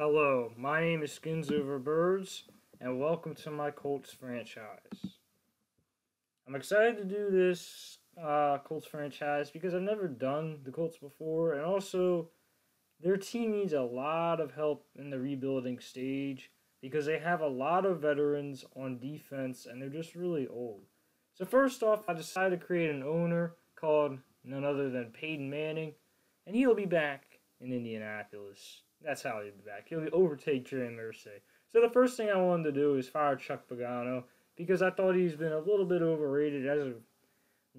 Hello, my name is Skins Over Birds, and welcome to my Colts franchise. I'm excited to do this uh, Colts franchise because I've never done the Colts before, and also their team needs a lot of help in the rebuilding stage because they have a lot of veterans on defense and they're just really old. So, first off, I decided to create an owner called none other than Peyton Manning, and he'll be back in Indianapolis. That's how he'll be back. He'll overtake Jerry Irsay. So the first thing I wanted to do is fire Chuck Pagano because I thought he's been a little bit overrated as of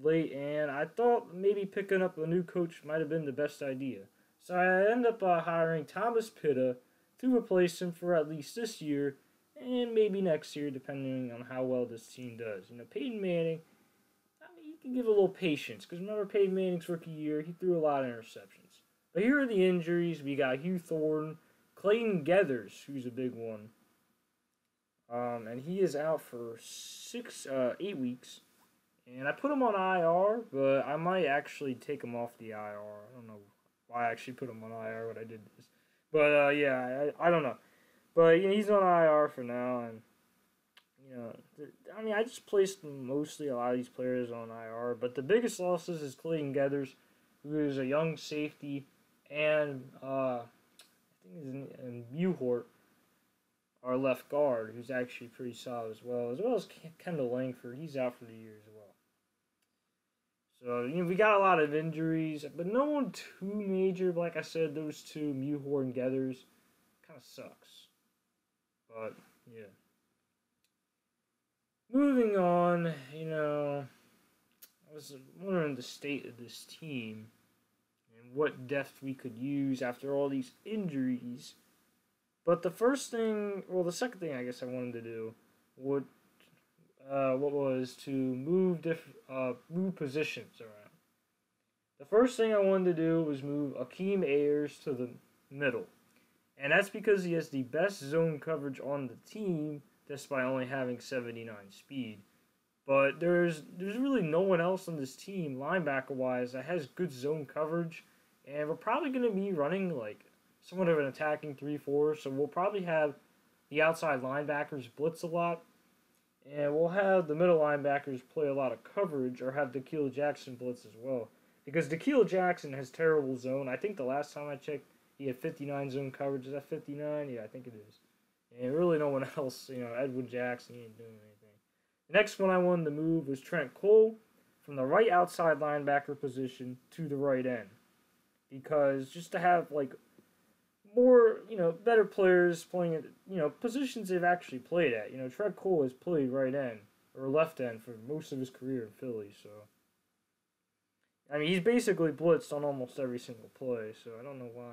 late, and I thought maybe picking up a new coach might have been the best idea. So I end up uh, hiring Thomas Pitta to replace him for at least this year and maybe next year, depending on how well this team does. You know, Peyton Manning, I mean, you can give a little patience because remember Peyton Manning's rookie year, he threw a lot of interceptions. But here are the injuries. We got Hugh Thornton, Clayton Geathers, who's a big one. Um, and he is out for six, uh, eight weeks. And I put him on IR, but I might actually take him off the IR. I don't know why I actually put him on IR when I did this. But uh, yeah, I, I don't know. But you know, he's on IR for now, and you know, I mean, I just placed mostly a lot of these players on IR. But the biggest losses is Clayton Geathers, who is a young safety, and uh, I think his and Mewhort, our left guard, who's actually pretty solid as well, as well as Kendall Langford. He's out for the year as well. So, you know, we got a lot of injuries, but no one too major. Like I said, those two, Mewhort and Geathers kind of sucks. But, yeah. Moving on, you know, I was wondering the state of this team what depth we could use after all these injuries. But the first thing, well, the second thing I guess I wanted to do would uh, what was to move diff- uh, move positions around. The first thing I wanted to do was move Akeem Ayers to the middle, and that's because he has the best zone coverage on the team, despite only having 79 speed. But there's there's really no one else on this team, linebacker wise, that has good zone coverage, and we're probably going to be running like somewhat of an attacking three four, so we'll probably have the outside linebackers blitz a lot and we'll have the middle linebackers play a lot of coverage or have D'Qwell Jackson blitz as well. Because D'Qwell Jackson has terrible zone. I think the last time I checked, he had 59 zone coverage. Is that 59? Yeah, I think it is. And really no one else, you know, Edwin Jackson, he ain't doing anything. The next one I wanted to move was Trent Cole from the right outside linebacker position to the right end. Because just to have, like, more, you know, better players playing at, you know, positions they've actually played at. You know, Trent Cole has played right end or left end for most of his career in Philly, so. I mean, he's basically blitzed on almost every single play, so I don't know why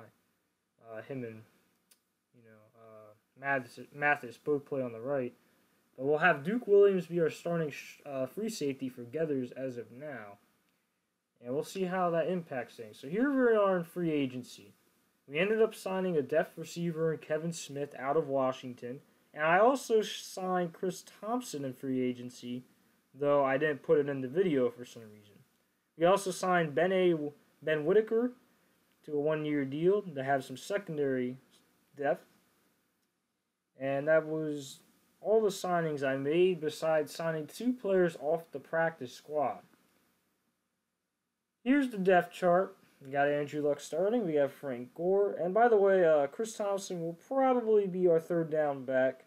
uh, him and, you know, uh, Mathis, Mathis both play on the right. But we'll have Duke Williams be our starting sh- uh, free safety for Geathers as of now. We'll see how that impacts things. So here we are in free agency. We ended up signing a depth receiver in Kevin Smith out of Washington, and I also signed Chris Thompson in free agency, though I didn't put it in the video for some reason. We also signed Ben A. Ben Whitaker to a one-year deal to have some secondary depth, and that was all the signings I made besides signing two players off the practice squad. Here's the depth chart. We got Andrew Luck starting. We have Frank Gore. And by the way, uh, Chris Thompson will probably be our third down back.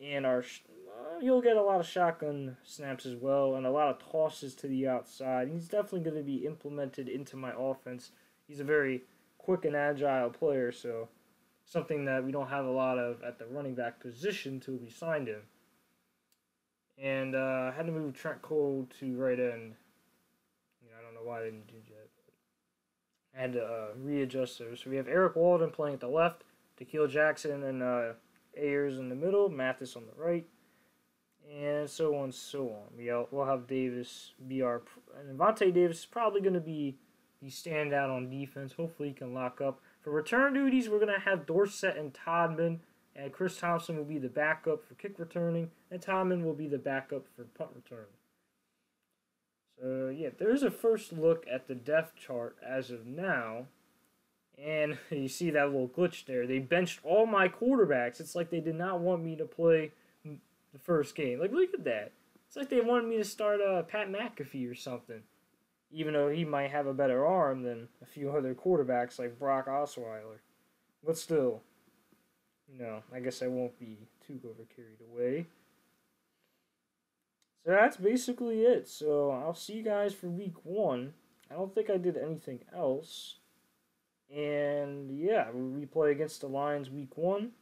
And our uh, he'll get a lot of shotgun snaps as well and a lot of tosses to the outside. He's definitely going to be implemented into my offense. He's a very quick and agile player, so something that we don't have a lot of at the running back position until we signed him. And uh, I had to move Trent Cole to right end. You know, I don't know why I didn't do that and uh, readjust those. So we have Erik Walden playing at the left, D'Qwell Jackson and uh, Ayers in the middle, Mathis on the right, and so on so on. We will have Davis be our and Avante Davis is probably going to be the standout on defense. Hopefully, he can lock up. For return duties, we're going to have Dorsett and Todman, and Chris Thompson will be the backup for kick returning, and Todman will be the backup for punt returning. So yeah, there's a first look at the depth chart as of now. And you see that little glitch there. They benched all my quarterbacks. It's like they did not want me to play the first game. Like, look at that. It's like they wanted me to start uh, Pat McAfee or something. Even though he might have a better arm than a few other quarterbacks like Brock Osweiler. But still, you know, I guess I won't be too over carried away. So that's basically it. So I'll see you guys for week one. I don't think I did anything else. And yeah, we play against the Lions week one.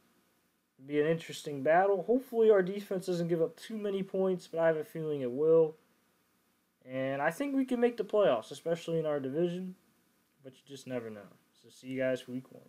It'll be an interesting battle. Hopefully, our defense doesn't give up too many points, but I have a feeling it will. And I think we can make the playoffs, especially in our division. But you just never know. So see you guys for week one.